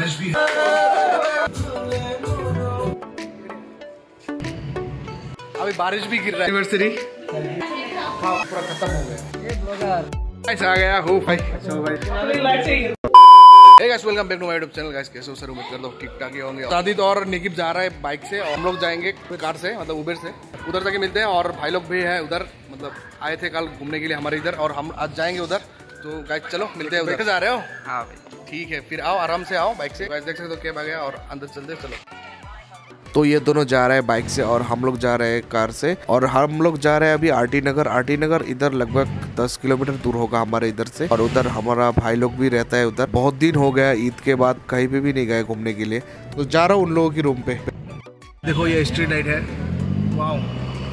बारिश भी है अभी बारिश भी गिर रहा है। एनिवर्सरी हाँ पूरा खत्म हो गया। आ गया। हो भाई। Hey guys welcome back to my YouTube channel guys कैसे हो सर? उम्मीद करता हूँ ठीक ठाक ही होंगे। सादित और निकिब जा रहा है बाइक से। और हम लोग जाएँगे कार से मतलब उबेर से। उधर जाके मिलते हैं। और भाई लोग भी है उधर। मतलब आए थे कल घूमने के लिए हमारे इधर। और हम आज जाएँगे उधर। तो गाइस चलो मिलते हैं उधर। जा रहे हो? हाँ भाई। ठीक है, फिर आओ, आराम से आओ बाइक से। देख सकते हो कैब आ गया और अंदर चलते चलो। तो ये दोनों जा रहे हैं बाइक से और हम लोग जा रहे हैं कार से और हम लोग जा रहे हैं अभी आरटी नगर। आरटी नगर इधर लगभग 10 किलोमीटर दूर होगा हमारे इधर से और उधर हमारा भाई लोग भी रहता है उधर। बहुत दिन हो गया ईद के बाद कहीं पे भी नहीं गए घूमने के लिए। तो जा रहा हूँ उन लोगों की रूम पे। देखो ये स्ट्रीट लाइट है।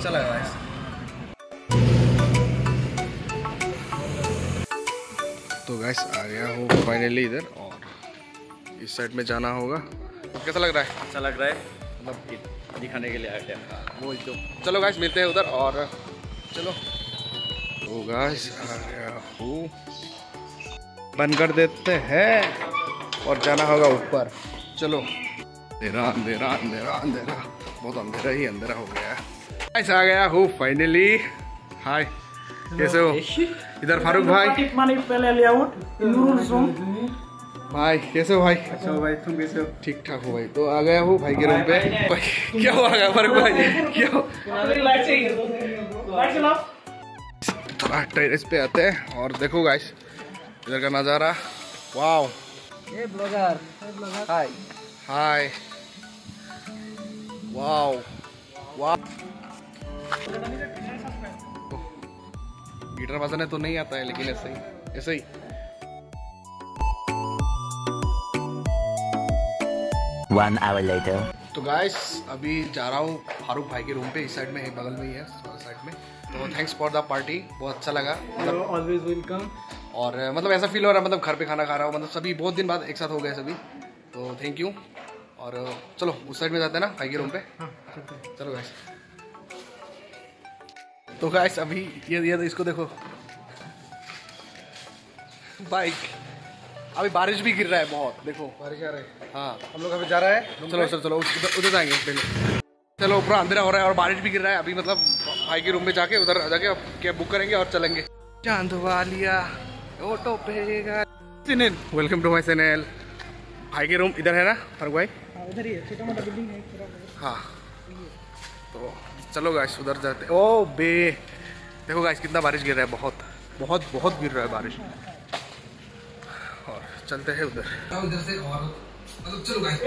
चला गाइस आ गया हूँ फाइनली इधर और इस साइड में जाना होगा। कैसा लग रहा है? अच्छा लग रहा है। मतलब दिखाने के लिए आ गया वो तो चलो गाइस मिलते हैं उधर और चलो। तो गाइस आ गया हूँ। बंद कर देते हैं और जाना होगा ऊपर। चलो। अंधेरा अंधेरा अंधेरा अंधेरा। बहुत अंधेरा ही अंधेरा हो गया गाइस आ गया हूँ फाइनली हाय कैसे हो? इधर फारूक भाई। माने पहले लेआउट भाई कैसे हो भाई? अच्छा हो भाई तुम कैसे हो? ठीक ठाक हो भाई। तो आ गया हूँ भाई के रूम पे। क्या हुआ गया फारूक भाई? क्या हो लाइट चाहिए लाइट चलाओ। थोड़ा टेरेस पे आते हैं और देखो गाइस इधर का नज़ारा। Wow a blogger blogger hi hi wow wow guitar बजाने तो नहीं आता है लेकिन ऐसे ही ऐसे ही। One hour later. तो गाइस अभी जा रहा हूँ फारूक भाई के रूम पे इस साइड में है बगल में ही है साइड में। तो थैंक्स फॉर द पार्टी बहुत अच्छा लगा। मतलब ऑलवेज वेलकम और मतलब ऐसा फील हो रहा है मतलब घर पे खाना खा रहा हूँ मतलब सभी बहुत दिन बाद एक साथ हो गए सभी। तो थैंक यू और चलो उस साइड में जाते हैं ना भाई के रूम पे। चलो गाइस तो गाइस अभी ये ये इसको देखो। बाइक अभी बारिश भी गिर रहा है बहुत देखो। बारिश आ रहा है। हाँ। हम लोग अभी जा रहा है चलो सर चलो उधर उधर जाएँगे पहले चलो पूरा अंधेरा हो रहा है और बारिश भी गिर रहा है। अभी मतलब भाई के रूम में जाके उधर जाके कैब बुक करेंगे और चलेंगे। चाँद वालिया ऑटो पे वेलकम टू माय चैनल भाई के रूम इधर है ना फारूक भाई? इधर ही है छोटा मोटा बिल्डिंग है हाँ। तो चलो गाइस उधर जाते ओ बे। देखो गाइस कितना बारिश गिर रहा है बहुत। बहुत बहुत गिर रहा है बारिश। और चलते हैं उधर। उधर से और मतलब चलो गाइस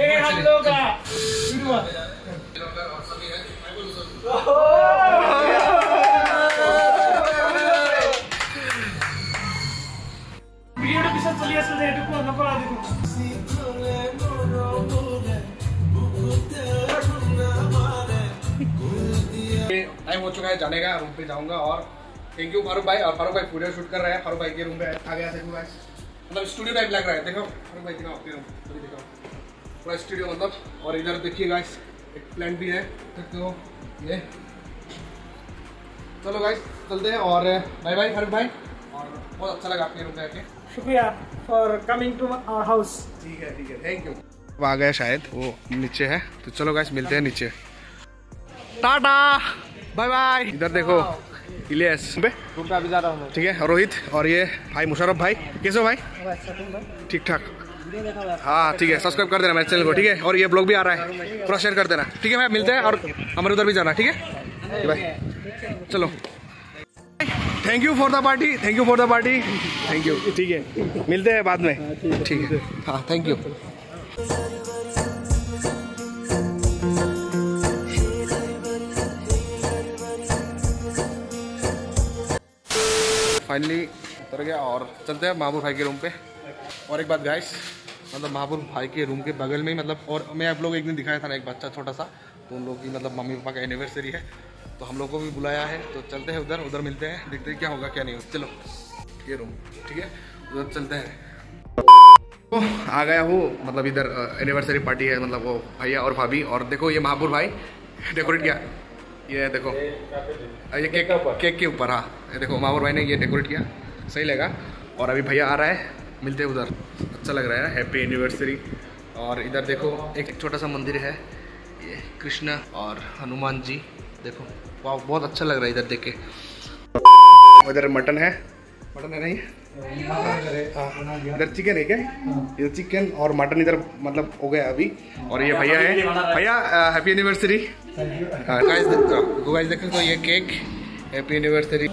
हो चुका है जाने का रूम पे जाऊँगा और थैंक यू फारूक भाई और फारूक भाई वीडियो शूट कर रहे हैं। फारूक भाई के रूम पे आ गया देखो गाइस मतलब स्टूडियो टाइप लग रहा है देखो। फारूक भाई दिखाओ आपके रूम सभी दिखाओ। पूरा स्टूडियो मतलब। और इधर देखिए गाइस एक प्लांट भी है। देखते हो ये। चलो गाइस चलते हैं और बाय बाय फारूक भाई। और बहुत अच्छा लगा आपके रूम पे आके। शुक्रिया for coming to our house ठीक है ठीक है। थैंक यू आ गया शायद वो नीचे है। तो चलो गाइस मिलते हैं नीचे। टाटा! बाय बाय इधर देखो इलियस। रूम पे अभी जा रहा हूँ ठीक है रोहित और ये भाई मुशरफ भाई। कैसे हो भाई? ठीक ठाक। हाँ। ठीक है सब्सक्राइब कर देना मेरे चैनल को ठीक है? और ये ब्लॉग भी आ रहा है पूरा शेयर कर देना। ठीक है भाई मिलते हैं और हमारे उधर भी जाना ठीक है? बाय चलो। Thank you for the party thank you for the party thank you ठीक है मिलते हैं बाद में। ठीक है। हाँ। थैंक यू फाइनली उतर गया और चलते हैं महापुर भाई के रूम पे। और एक बात गाइस मतलब महापुर भाई के रूम के बगल में ही मतलब और मैं आप लोग एक दिन दिखाया था ना, एक बच्चा छोटा सा तो उन लोग की मतलब मम्मी पापा का एनिवर्सरी है। तो हम लोग को भी बुलाया है तो चलते हैं उधर उधर मिलते हैं, देखते हैं क्या होगा, क्या नहीं होगा। चलो, ये रूम ठीक है? उधर चलते हैं। तो आ गया हूँ मतलब इधर एनिवर्सरी पार्टी है मतलब वो भैया और भाभी, और देखो ये महापुर भाई डेकोरेट किया। ये देखो। ये केक केक के ऊपर हाँ। ये देखो महापुर भाई ने ये डेकोरेट किया। सही लगा। और अभी भैया आ रहा है। मिलते हैं उधर। अच्छा लग रहा है हैप्पी एनिवर्सरी और इधर देखो एक छोटा सा मंदिर है। ये कृष्ण और हनुमान जी। देखो वाह बहुत अच्छा लग रहा है इधर देख के। इधर मटन है। मटन है नहीं? इधर चिकन है क्या? इधर चिकन और मटन इधर मतलब हो गया अभी। और ये भैया है। भैया हैप्पी एनिवर्सरी देखो तो ये केक हैप्पी एनिवर्सरी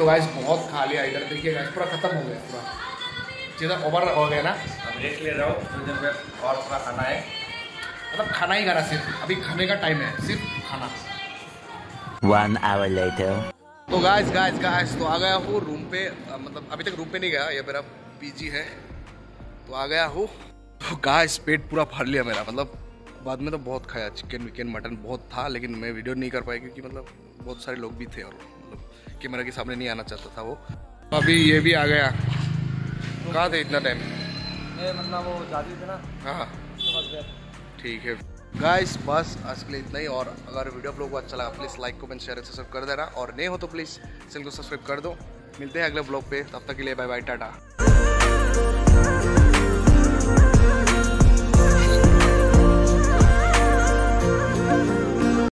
तो गाइस बहुत खा लिया इधर। देखिए गाइस पूरा खत्म हो गया पूरा। चीज़ें ओवर हो गया ना। अब रेस्ट ले रहा हूँ थोड़ी देर में और थोड़ा खाना है। मतलब खाना ही खाना सिर्फ़। अभी खाने का टाइम है सिर्फ़ खाना। One hour later. तो गाइस गाइस गाइस तो आ गया हूँ रूम पे। मतलब अभी तक रूम पे नहीं गया ये मेरा पीजी है। तो आ गया हूँ। तो गाइस पेट पूरा भर लिया मेरा। मतलब बाद में तो बहुत खाया चिकन विकन मटन बहुत था लेकिन मैं वीडियो नहीं कर पाया क्योंकि मतलब बहुत सारे लोग भी थे और कैमरा के सामने नहीं आना चाहता था वो। अभी ये भी आ गया। कहाँ थे इतना टाइम मतलब वो जाती थी ना। हाँ। ठीक है। गाइस बस आज के लिए इतना ही और अगर वीडियो आप लोगों को अच्छा लगा please like comment share subscribe कर देना। और नहीं हो तो प्लीज़ चैनल को सब्सक्राइब कर दो। मिलते हैं अगले ब्लॉग पे। तब तक के लिए बाय बाय टाटा।